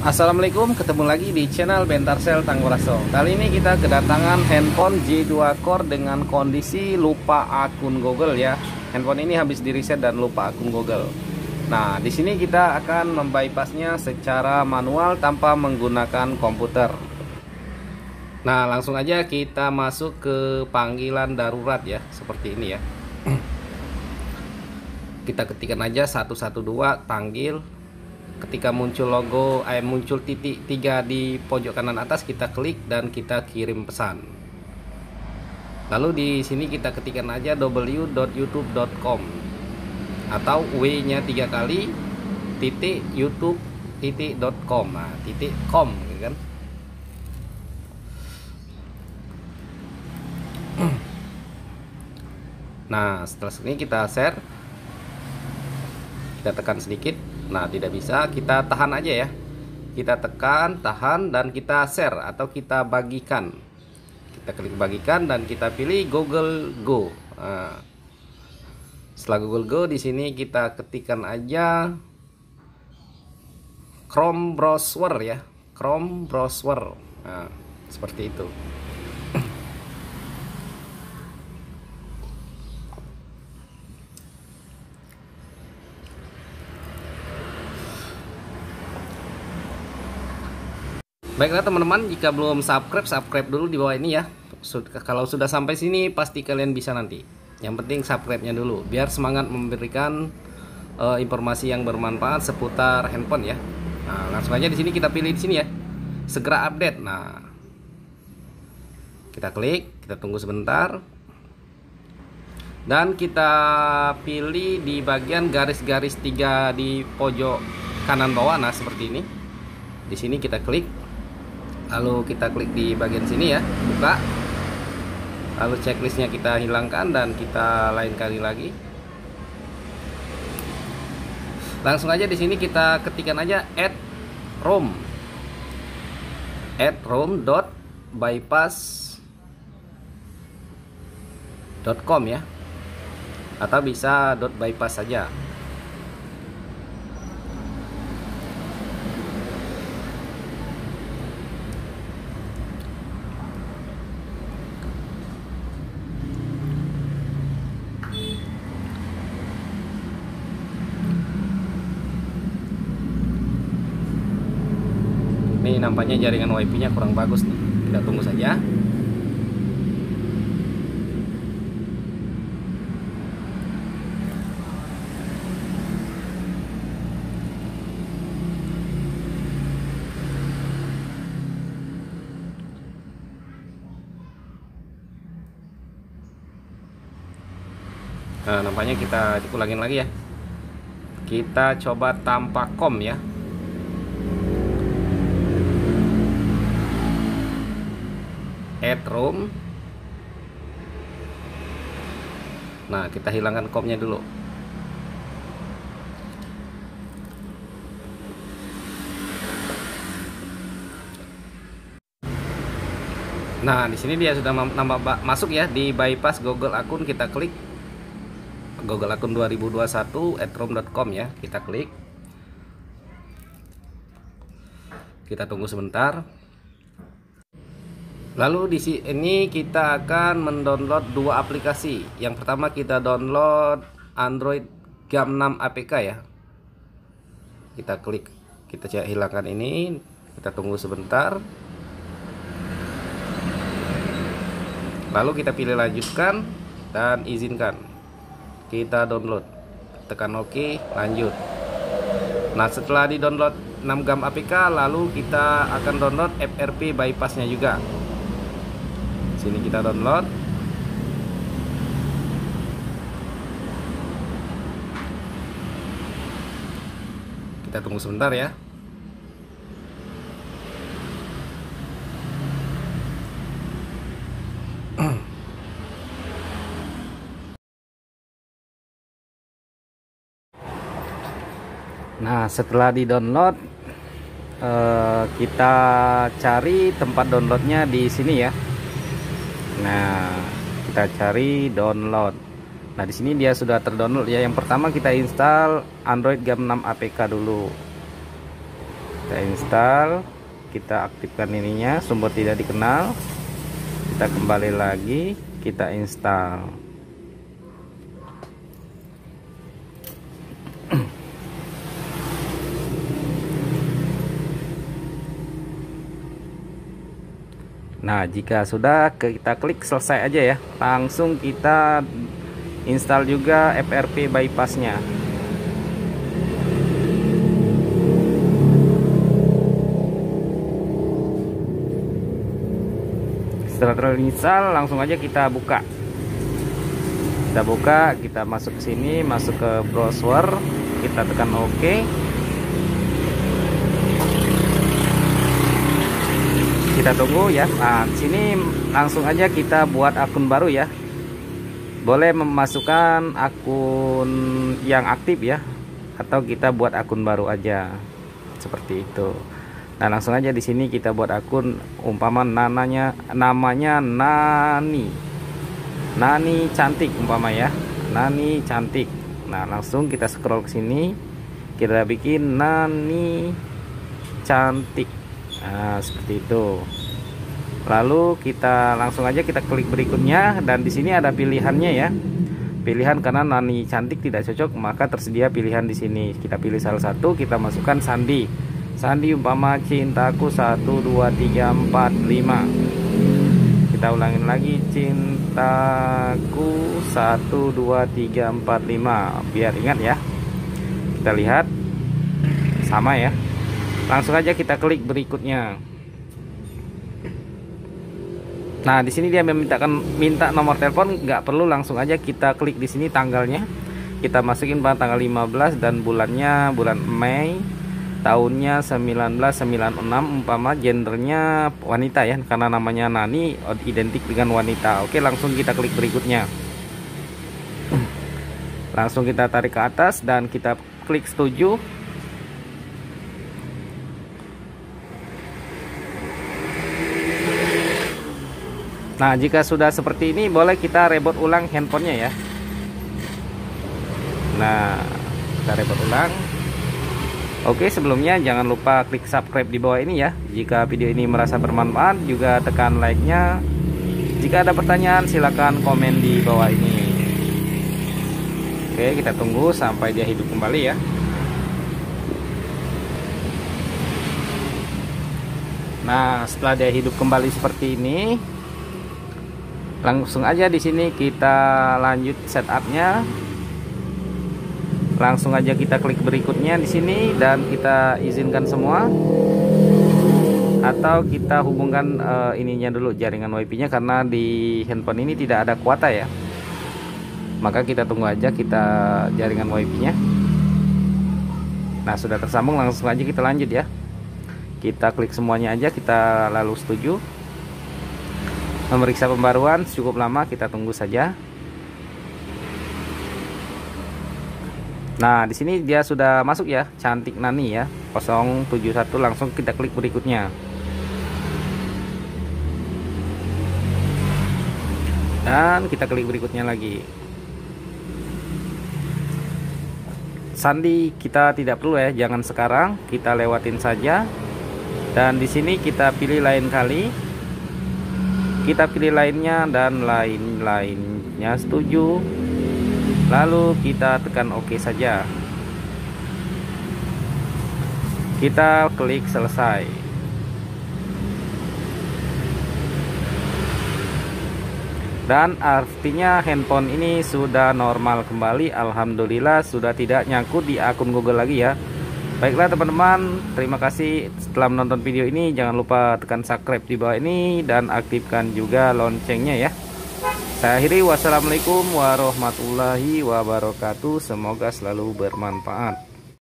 Assalamualaikum, ketemu lagi di channel Bentarsel Tangguraso. Kali ini kita kedatangan handphone J2 Core dengan kondisi lupa akun Google ya. Handphone ini habis di reset dan lupa akun Google. Nah, di sini kita akan membypassnya secara manual tanpa menggunakan komputer. Nah, langsung aja kita masuk ke panggilan darurat ya, seperti ini ya. Kita ketikkan aja 112 panggil ketika muncul logo eh muncul titik tiga di pojok kanan atas kita klik dan kita kirim pesan. Lalu di sini kita ketikkan aja w.youtube.com atau w nya tiga kali titik youtube titik.com nah titik com gitu kan? Nah setelah ini kita share. Kita tekan sedikit Nah, tidak bisa, kita tahan aja ya. Kita tekan, tahan dan kita share atau kita bagikan. Kita klik bagikan dan kita pilih Google Go. Nah, setelah Google Go di sini kita ketikkan aja Chrome browser ya. Chrome browser. Nah, seperti itu. Baiklah teman-teman, jika belum subscribe, subscribe dulu di bawah ini ya. Kalau sudah sampai sini, pasti kalian bisa nanti. Yang penting subscribe-nya dulu, biar semangat memberikan uh, informasi yang bermanfaat seputar handphone ya. Nah, langsung aja di sini kita pilih di sini ya. Segera update. Nah, kita klik, kita tunggu sebentar. Dan kita pilih di bagian garis-garis tiga di pojok kanan bawah, nah seperti ini. Di sini kita klik lalu kita klik di bagian sini ya buka. Lalu checklistnya kita hilangkan dan kita lain kali lagi. Langsung aja di sini kita ketikkan aja add rom add rom dot bypass com ya. Atau bisa dot bypass saja nampaknya jaringan wifi nya kurang bagus nih kita tunggu saja Nah, nampaknya kita ulangin lagi ya. Kita coba tanpa kom ya. Add room nah kita hilangkan komnya dulu. Nah di sini dia sudah nambah masuk ya di bypass Google akun kita klik. Google akun 2021 @room.com ya kita klik. Kita tunggu sebentar Lalu di sini kita akan mendownload dua aplikasi. Yang pertama kita download Android Gam 6 APK ya. Kita klik, kita hilangkan ini, kita tunggu sebentar. Lalu kita pilih lanjutkan dan izinkan. Kita download. Tekan OK, lanjut. Nah, setelah di-download 6 gam APK, lalu kita akan download FRP bypassnya juga sini kita download. Kita tunggu sebentar ya. Nah setelah di download eh, kita cari tempat downloadnya di sini ya Nah, kita cari download. Nah, di sini dia sudah terdownload ya. Yang pertama kita install Android Gam 6 APK dulu. kita install kita aktifkan ininya sumber tidak dikenal kita kembali lagi kita install Nah jika sudah kita klik selesai aja ya. Langsung kita install juga FRP bypassnya. Setelah terinstall langsung aja kita buka. Kita buka kita masuk ke sini masuk ke browser kita tekan OK kita tunggu ya nah sini langsung aja kita buat akun baru ya boleh memasukkan akun yang aktif ya atau kita buat akun baru aja seperti itu Nah langsung aja di sini kita buat akun umpama nananya namanya Nani. Nani cantik umpama ya. Nani cantik. Nah langsung kita scroll ke sini kita bikin Nani cantik. Nah seperti itu. Lalu kita langsung aja kita klik berikutnya dan di sini ada pilihannya ya. Pilihan karena Nani cantik tidak cocok maka tersedia pilihan di sini. Kita pilih salah satu, kita masukkan sandi Sandi umpama cintaku 1 2 3 4 5 kita ulangin lagi cintaku 1 2 3 4 5 biar ingat ya kita lihat sama ya langsung aja kita klik berikutnya. Nah, di sini dia memintakan minta nomor telepon, nggak perlu langsung aja kita klik di sini tanggalnya. Kita masukin pada tanggal 15 dan bulannya bulan Mei tahunnya 1996 umpama gendernya wanita ya karena namanya Nani identik dengan wanita. Oke langsung kita klik berikutnya. Langsung kita tarik ke atas dan kita klik setuju Nah jika sudah seperti ini boleh kita reboot ulang handphonenya ya. Nah kita reboot ulang. Oke sebelumnya jangan lupa klik subscribe di bawah ini ya. Jika video ini merasa bermanfaat juga tekan like nya Jika ada pertanyaan silahkan komen di bawah ini. Oke kita tunggu sampai dia hidup kembali ya. Nah setelah dia hidup kembali seperti ini Langsung aja di sini kita lanjut setupnya. Langsung aja kita klik berikutnya di sini dan kita izinkan semua. Atau kita hubungkan uh, ininya dulu jaringan WiFi nya karena di handphone ini tidak ada kuota ya. Maka kita tunggu aja kita jaringan WiFi nya nah sudah tersambung langsung aja kita lanjut ya. Kita klik semuanya aja kita lalu setuju memeriksa pembaruan cukup lama kita tunggu saja Nah, di sini dia sudah masuk ya, cantik Nani ya. 071 langsung kita klik berikutnya. Dan kita klik berikutnya lagi. Sandi kita tidak perlu ya, jangan sekarang, kita lewatin saja. Dan di sini kita pilih lain kali. Kita pilih lainnya dan lain-lainnya setuju. Lalu kita tekan OK saja. Kita klik selesai. Dan artinya handphone ini sudah normal kembali. Alhamdulillah sudah tidak nyangkut di akun Google lagi ya Baiklah teman-teman, terima kasih setelah menonton video ini. Jangan lupa tekan subscribe di bawah ini dan aktifkan juga loncengnya ya. Saya akhiri wassalamualaikum warahmatullahi wabarakatuh. Semoga selalu bermanfaat.